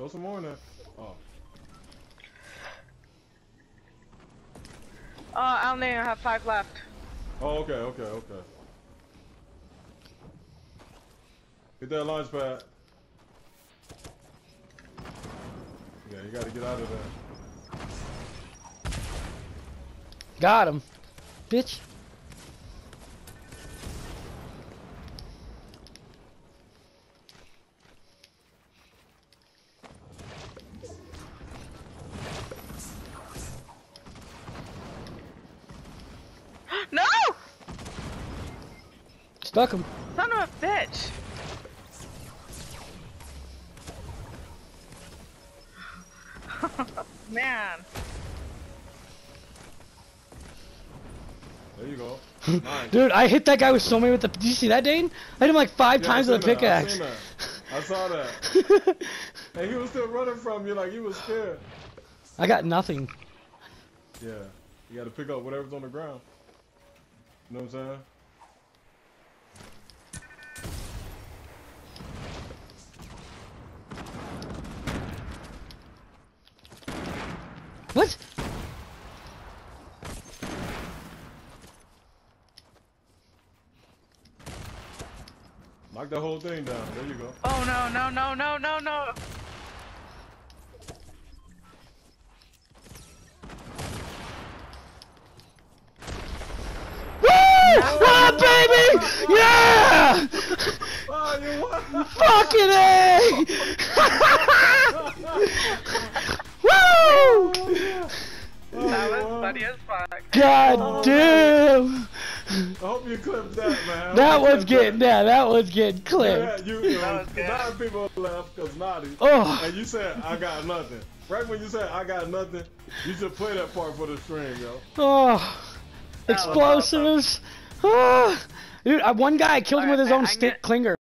Throw some more in there. Oh. Uh, I only have five left. Oh, okay, okay, okay. Get that launch pad. Yeah, you gotta get out of there. Got him. Bitch. Stuck him. Son of a bitch! Man. There you go. Nice. Dude, I hit that guy with so many with the. Did you see that, Dane? I hit him like five Yeah, times with a seen that, I pickaxe. I saw that. and he was still running from you like he was scared. I got nothing. Yeah. You gotta pick up whatever's on the ground. You know what I'm saying? What? Knock the whole thing down. There you go. Oh no, no, no, no, no, no. Woo! Ah, baby! Yeah! Oh, you won! Fucking A! That you was won. funny as fuck. God damn! I hope you clipped that, man. That hope you one's getting that. yeah, that one's getting Yeah, clipped. you, you That know, was good. nine people left because naughty. Oh. And you said I got nothing. Right when you said I got nothing, you should play that part for the stream, yo. Oh, That was explosives. Ah. Dude, uh, one guy killed him Alright, with his man, own stick clinger.